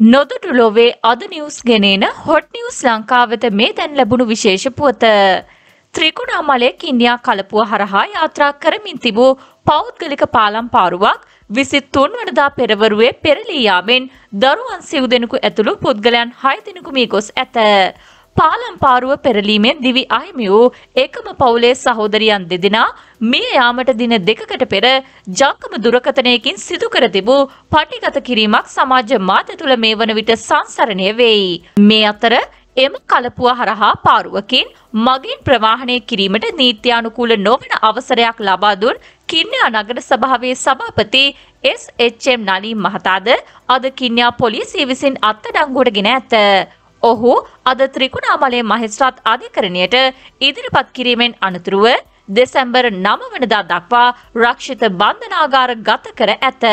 නොදුටු ලොවේ අද නිවුස් ගෙනන හොට් නිවුස් ලංකාවත මේ දැන් ලැබුණු විශේෂ පුවත. ත්‍රිකුණාමලය කින්යා කලපුව හරහා යාත්‍රා කරමින් තිබූ පෞද්ගලික පාලම් පාරුවක් විසිත් තුන් වනදා පෙරවරුවේ පෙරලී යාමෙන් දරුවන් සිව් දෙනෙකු ඇතුළු පුද්ගලයන් හය දෙනෙකු මී ගොස් ඇත. පාලම් පාරුව පෙරලීමෙන් දිවි අහිමි වූ එකම පවුලේ සහෝදරියන් දෙදෙනා මිය යාමට දින දෙකකට පෙර ජංගම දුරකථනයකින් සිදු කර තිබූ පටිගත කිරීමක් සමාජ මාධ්‍ය තුළ මේ වන විට සංසරණය වෙයි. මේ අතර එම කලපුව හරහා පාරුවකින් මගින් ප්‍රවාහනය කිරීමට නීත්‍යානුකූල නොවන අවසරයක් ලබා දුන් කින්යා නගර සභාවේ සභාපති එස්.එච්.එම්. නලීම් මහතාද අද කින්යා පොලිසිය විසින් අත්අඩංගුවට ගෙන ඇත. ඔහු අද ත්‍රිකුණාමලේ මහෙස්ත්‍රාත් අධිකරණයට ඉදිරිපත් කිරීමෙන් අනතුරුව දෙසැම්බර් නම වනදා දක්වා රක්ෂිත බන්ධනාගාර ගත කර ඇත.